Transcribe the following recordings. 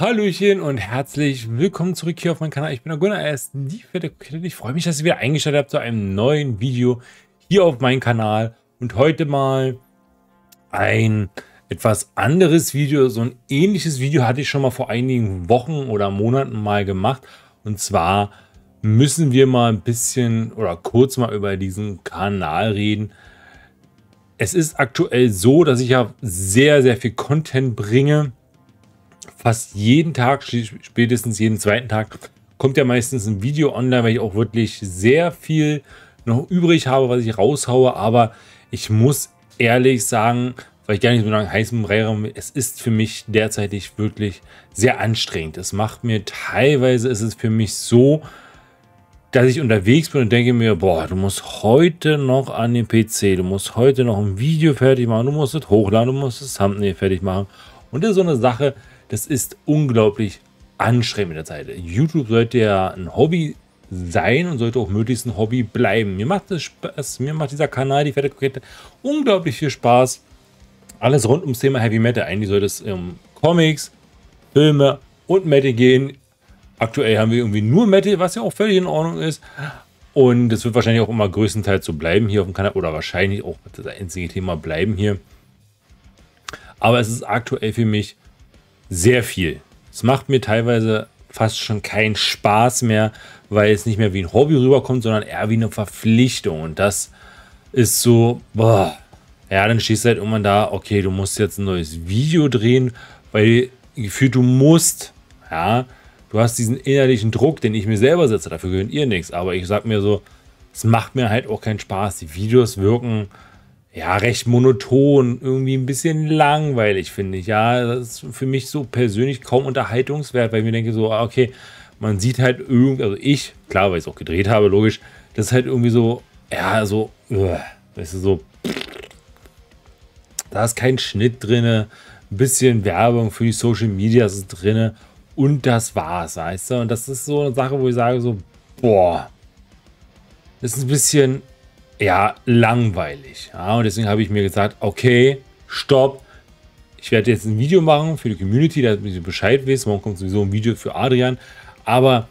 Hallöchen und herzlich willkommen zurück hier auf meinem Kanal. Ich bin der Gunnar, er ist die fette Kokette. Ich freue mich, dass ihr wieder eingeschaltet habt zu einem neuen Video hier auf meinem Kanal. Und heute mal ein etwas anderes Video. So ein ähnliches Video hatte ich schon mal vor einigen Wochen oder Monaten mal gemacht. Und zwar müssen wir mal ein bisschen oder kurz mal über diesen Kanal reden. Es ist aktuell so, dass ich ja sehr, sehr viel Content bringe fast jeden Tag, spätestens jeden zweiten Tag, kommt ja meistens ein Video online, weil ich auch wirklich sehr viel noch übrig habe, was ich raushaue. Aber ich muss ehrlich sagen, weil ich gar nicht so lange heißen Brei es ist für mich derzeitig wirklich sehr anstrengend. Es macht mir teilweise, ist es für mich so, dass ich unterwegs bin und denke mir, boah, du musst heute noch an den PC, du musst heute noch ein Video fertig machen, du musst es hochladen, du musst das Thumbnail fertig machen. Und das ist so eine Sache, das ist unglaublich anstrengend mit der Zeit. YouTube sollte ja ein Hobby sein und sollte auch möglichst ein Hobby bleiben. Mir macht das Spaß, mir macht dieser Kanal, die fette Kokette, unglaublich viel Spaß. Alles rund ums Thema Heavy Metal. Eigentlich soll es um Comics, Filme und Metal gehen. Aktuell haben wir irgendwie nur Metal, was ja auch völlig in Ordnung ist. Und es wird wahrscheinlich auch immer größtenteils so bleiben hier auf dem Kanal oder wahrscheinlich auch das einzige Thema bleiben hier. Aber es ist aktuell für mich sehr viel. Es macht mir teilweise fast schon keinen Spaß mehr, weil es nicht mehr wie ein Hobby rüberkommt, sondern eher wie eine Verpflichtung. Und das ist so, boah. Ja, dann stehst du halt irgendwann da, okay, du musst jetzt ein neues Video drehen, weil gefühlt du musst, ja, du hast diesen innerlichen Druck, den ich mir selber setze, dafür gehört ihr nichts. Aber ich sag mir so, es macht mir halt auch keinen Spaß. Die Videos wirken ja, recht monoton, irgendwie ein bisschen langweilig, finde ich. Ja, das ist für mich so persönlich kaum unterhaltungswert, weil ich mir denke so, ah, okay, man sieht halt irgendwie, also ich, klar, weil ich es auch gedreht habe, logisch, das ist halt irgendwie so, ja, so, weißt du, so, da ist kein Schnitt drin, ein bisschen Werbung für die Social Media ist drin und das war's, weißt du, und das ist so eine Sache, wo ich sage so, boah, das ist ein bisschen ja, langweilig. Ja, und deswegen habe ich mir gesagt, okay, stopp. Ich werde jetzt ein Video machen für die Community, damit ihr Bescheid wisst. Morgen kommt sowieso ein Video für Adrian. Aber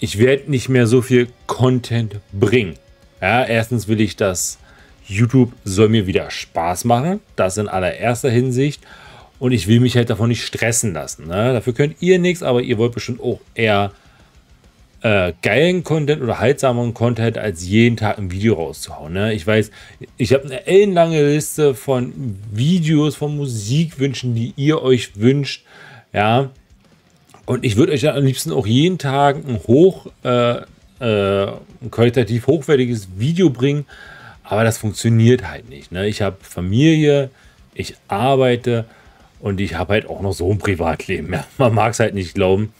ich werde nicht mehr so viel Content bringen. Ja, erstens will ich, dass YouTube soll mir wieder Spaß machen. Das in allererster Hinsicht. Und ich will mich halt davon nicht stressen lassen. Ne? Dafür könnt ihr nichts, aber ihr wollt bestimmt auch eher äh, geilen Content oder heilsameren Content, als jeden Tag ein Video rauszuhauen. Ne? Ich weiß, ich habe eine ellenlange Liste von Videos, von Musikwünschen, die ihr euch wünscht. Ja. Und ich würde euch am liebsten auch jeden Tag ein hoch, äh, äh, ein qualitativ hochwertiges Video bringen. Aber das funktioniert halt nicht. Ne? Ich habe Familie, ich arbeite und ich habe halt auch noch so ein Privatleben. Ja? Man mag es halt nicht glauben.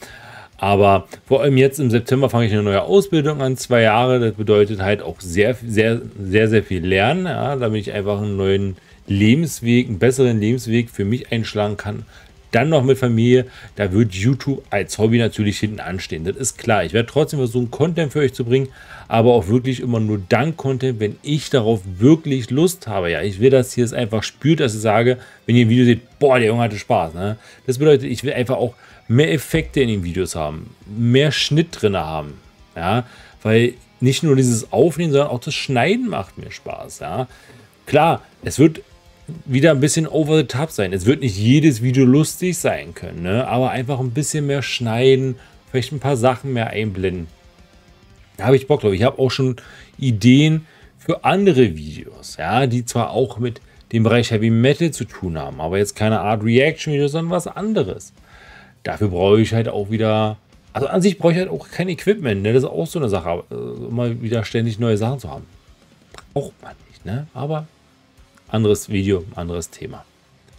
Aber vor allem jetzt im September fange ich eine neue Ausbildung an, zwei Jahre. Das bedeutet halt auch sehr, sehr, sehr, sehr viel Lernen, ja, damit ich einfach einen neuen Lebensweg, einen besseren Lebensweg für mich einschlagen kann. Dann noch mit Familie, da wird YouTube als Hobby natürlich hinten anstehen. Das ist klar. Ich werde trotzdem versuchen, Content für euch zu bringen, aber auch wirklich immer nur dann Content, wenn ich darauf wirklich Lust habe. Ja, ich will, dass ihr es einfach spürt, dass ich sage, wenn ihr ein Video seht, boah, der Junge hatte Spaß. Ne? Das bedeutet, ich will einfach auch mehr Effekte in den Videos haben, mehr Schnitt drin haben. Ja, weil nicht nur dieses Aufnehmen, sondern auch das Schneiden macht mir Spaß. Ja, klar, es wird wieder ein bisschen over the top sein. Es wird nicht jedes Video lustig sein können, ne? aber einfach ein bisschen mehr schneiden, vielleicht ein paar Sachen mehr einblenden. Da habe ich Bock drauf. Ich habe auch schon Ideen für andere Videos, ja, die zwar auch mit dem Bereich Heavy Metal zu tun haben, aber jetzt keine Art Reaction-Video, sondern was anderes. Dafür brauche ich halt auch wieder. Also an sich brauche ich halt auch kein Equipment. Ne? Das ist auch so eine Sache, äh, immer wieder ständig neue Sachen zu haben. Braucht man nicht, ne? Aber anderes Video, anderes Thema.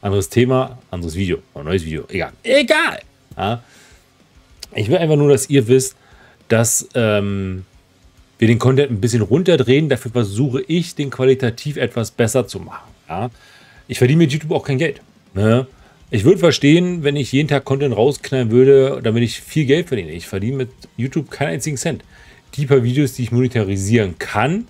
Anderes Thema, anderes Video. Ein neues Video. Egal. Egal! Ja? Ich will einfach nur, dass ihr wisst, dass ähm, wir den Content ein bisschen runterdrehen. Dafür versuche ich, den qualitativ etwas besser zu machen. Ja? Ich verdiene mit YouTube auch kein Geld. Ne? Ich würde verstehen, wenn ich jeden Tag Content rausknallen würde, damit ich viel Geld verdiene. Ich verdiene mit YouTube keinen einzigen Cent. Die paar Videos, die ich monetarisieren kann,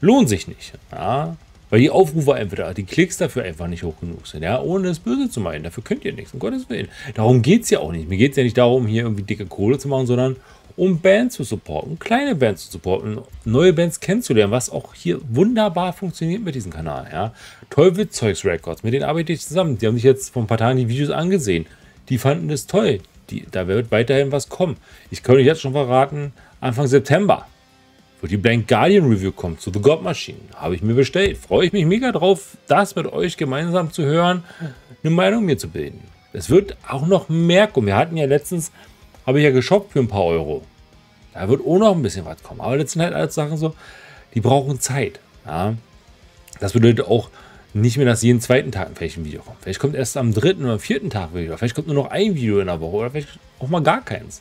lohnen sich nicht. Ja? Weil die Aufrufe einfach, die Klicks dafür einfach nicht hoch genug sind. Ja, ohne es böse zu meinen. Dafür könnt ihr nichts, um Gottes Willen. Darum geht es ja auch nicht. Mir geht es ja nicht darum, hier irgendwie dicke Kohle zu machen, sondern um Bands zu supporten, kleine Bands zu supporten, neue Bands kennenzulernen, was auch hier wunderbar funktioniert mit diesem Kanal. Ja. Zeugs Records, mit denen arbeite ich zusammen. Die haben sich jetzt vor ein paar Tagen die Videos angesehen. Die fanden es toll. Die, da wird weiterhin was kommen. Ich könnte jetzt schon verraten, Anfang September die Blank Guardian Review kommen zu The God Machine. Habe ich mir bestellt. Freue ich mich mega drauf, das mit euch gemeinsam zu hören, eine Meinung mir zu bilden. Es wird auch noch mehr kommen. Wir hatten ja letztens, habe ich ja geshoppt für ein paar Euro. Da wird auch noch ein bisschen was kommen. Aber das sind halt alles Sachen so, die brauchen Zeit. Ja? Das bedeutet auch nicht mehr, dass jeden zweiten Tag vielleicht ein Video kommt. Vielleicht kommt erst am dritten oder vierten Tag wieder. Vielleicht kommt nur noch ein Video in der Woche oder vielleicht auch mal gar keins.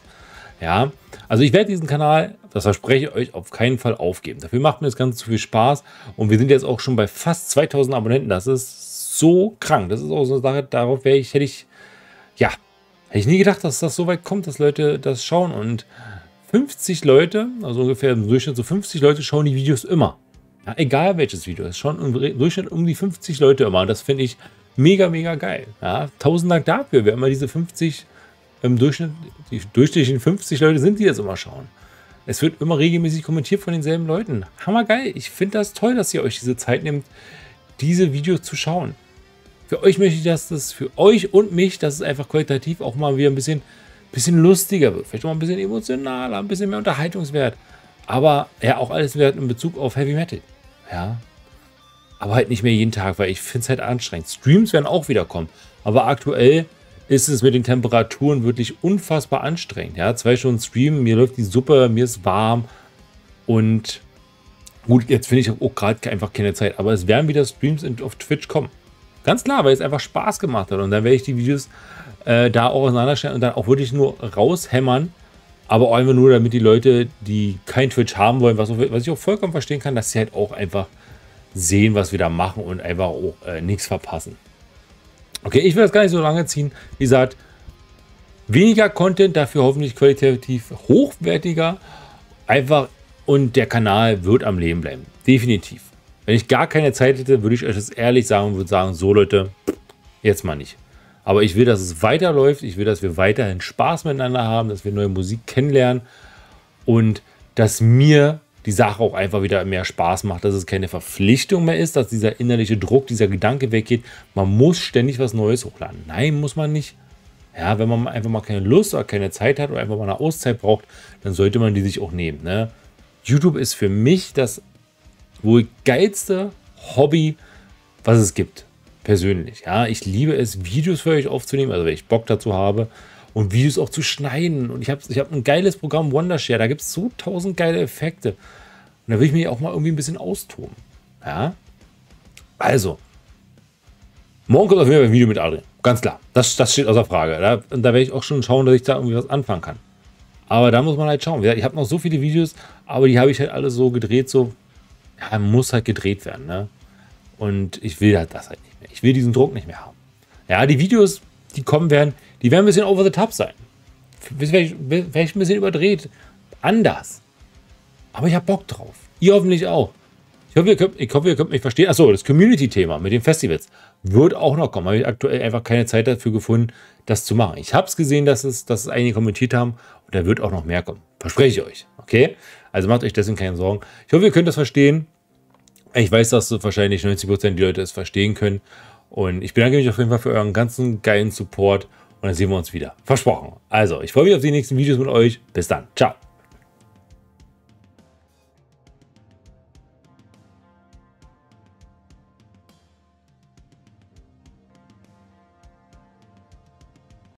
Ja, also ich werde diesen Kanal, das verspreche ich euch, auf keinen Fall aufgeben. Dafür macht mir das Ganze zu viel Spaß und wir sind jetzt auch schon bei fast 2000 Abonnenten. Das ist so krank. Das ist auch so eine Sache, darauf wäre ich, hätte ich, ja, hätte ich nie gedacht, dass das so weit kommt, dass Leute das schauen und 50 Leute, also ungefähr im Durchschnitt so 50 Leute schauen die Videos immer. Ja, egal welches Video, es schauen im Durchschnitt um die 50 Leute immer. Und das finde ich mega, mega geil. Ja, tausend Dank dafür, wer immer diese 50 im Durchschnitt, die durchschnittlichen 50 Leute sind, die jetzt immer schauen. Es wird immer regelmäßig kommentiert von denselben Leuten. Hammergeil. Ich finde das toll, dass ihr euch diese Zeit nehmt, diese Videos zu schauen. Für euch möchte ich, dass das für euch und mich, dass es einfach qualitativ auch mal wieder ein bisschen bisschen lustiger wird, vielleicht auch mal ein bisschen emotionaler, ein bisschen mehr Unterhaltungswert. Aber ja, auch alles wert in Bezug auf Heavy Metal. Ja. Aber halt nicht mehr jeden Tag, weil ich finde es halt anstrengend. Streams werden auch wieder kommen. Aber aktuell ist es mit den Temperaturen wirklich unfassbar anstrengend. Ja, zwei Stunden streamen, mir läuft die Suppe, mir ist warm. Und gut, jetzt finde ich auch gerade einfach keine Zeit. Aber es werden wieder Streams auf Twitch kommen. Ganz klar, weil es einfach Spaß gemacht hat. Und dann werde ich die Videos äh, da auch auseinanderstellen und dann auch wirklich nur raushämmern. Aber auch einfach nur, damit die Leute, die kein Twitch haben wollen, was, was ich auch vollkommen verstehen kann, dass sie halt auch einfach sehen, was wir da machen und einfach auch äh, nichts verpassen. Okay, ich will das gar nicht so lange ziehen. Wie gesagt, weniger Content, dafür hoffentlich qualitativ hochwertiger. Einfach und der Kanal wird am Leben bleiben. Definitiv. Wenn ich gar keine Zeit hätte, würde ich euch das ehrlich sagen und würde sagen, so Leute, jetzt mal nicht. Aber ich will, dass es weiterläuft. Ich will, dass wir weiterhin Spaß miteinander haben, dass wir neue Musik kennenlernen und dass mir die Sache auch einfach wieder mehr Spaß macht, dass es keine Verpflichtung mehr ist, dass dieser innerliche Druck, dieser Gedanke weggeht, man muss ständig was Neues hochladen. Nein, muss man nicht. Ja, wenn man einfach mal keine Lust oder keine Zeit hat oder einfach mal eine Auszeit braucht, dann sollte man die sich auch nehmen. Ne? YouTube ist für mich das wohl geilste Hobby, was es gibt persönlich. Ja, ich liebe es, Videos für euch aufzunehmen, also wenn ich Bock dazu habe und Videos auch zu schneiden. Und ich habe ich hab ein geiles Programm Wondershare, da gibt es so tausend geile Effekte. Und da will ich mich auch mal irgendwie ein bisschen austoben. Ja, also, morgen kommt auf jeden Fall ein Video mit Adrian. Ganz klar, das, das steht außer Frage. Da, da werde ich auch schon schauen, dass ich da irgendwie was anfangen kann. Aber da muss man halt schauen. Ich habe noch so viele Videos, aber die habe ich halt alle so gedreht, so, ja, muss halt gedreht werden. Ne? Und ich will halt das halt nicht mehr. Ich will diesen Druck nicht mehr haben. Ja, die Videos, die kommen werden, die werden ein bisschen over the top sein. Vielleicht, vielleicht ein bisschen überdreht. Anders. Aber ich habe Bock drauf. Ihr hoffentlich auch. Ich hoffe, ihr könnt, ich hoffe, ihr könnt mich verstehen. Achso, das Community-Thema mit den Festivals wird auch noch kommen. Habe ich aktuell einfach keine Zeit dafür gefunden, das zu machen. Ich habe es gesehen, dass es, dass es einige kommentiert haben und da wird auch noch mehr kommen. Verspreche ich euch. Okay? Also macht euch deswegen keine Sorgen. Ich hoffe, ihr könnt das verstehen. Ich weiß, dass so wahrscheinlich 90% die Leute es verstehen können. Und ich bedanke mich auf jeden Fall für euren ganzen geilen Support. Und dann sehen wir uns wieder. Versprochen. Also, ich freue mich auf die nächsten Videos mit euch. Bis dann. Ciao.